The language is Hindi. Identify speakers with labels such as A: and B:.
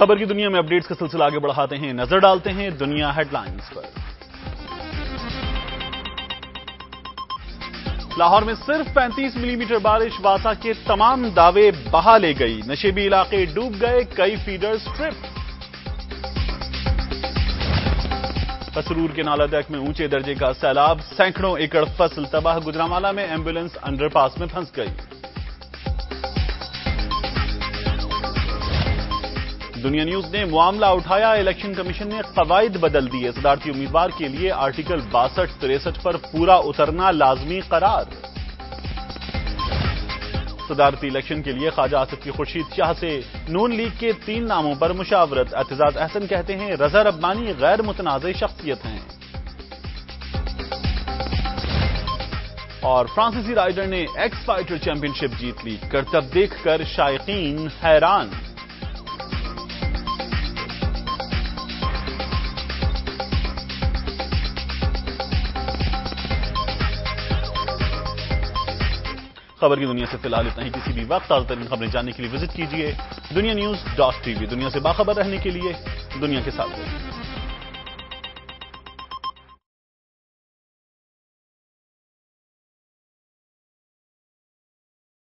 A: खबर की दुनिया में अपडेट्स का सिलसिला आगे बढ़ाते हैं। नज़र डालते हैं दुनिया हेडलाइंस पर। लाहौर में सिर्फ़ 35 मिलीमीटर बारिश, वासा के तमाम दावे बहा ले गई। नशेबी इलाके डूब गए, कई फीडर्स ट्रिप कसरूर के नालादक में ऊँचे दर्जे का सैलाब, सैकड़ों एकड़ फ़सल तबाह। गुजरामाला में एंबुलेंस अंडरपास में फंस गई। दुनिया न्यूज़ ने मामला उठाया। इलेक्शन कमीशन ने कवायद बदल दिए सदारती उम्मीदवार के लिए आर्टिकल बासठ तिरसठ पर पूरा उतरना लाजमी करार। सदारती इलेक्शन के लिए ख्वाजा आसिफ की खुर्शीद शाह से नून लीग के तीन नामों पर मुशावरत। एतजाज अहसन कहते हैं रजा रब्बानी गैर मुतनाज़ शख्सियत हैं। और फ्रांसीसी राइडर ने एक्स फाइटर चैंपियनशिप जीत ली। करतब देखकर शायकीन हैरान। खबर की दुनिया से फ़िलहाल इतना ही। किसी भी वक्त ताज़ा तरीन खबरें जानने के लिए विज़िट कीजिए दुनिया न्यूज़ डॉट टीवी। दुनिया से बाखबर रहने के लिए दुनिया के साथ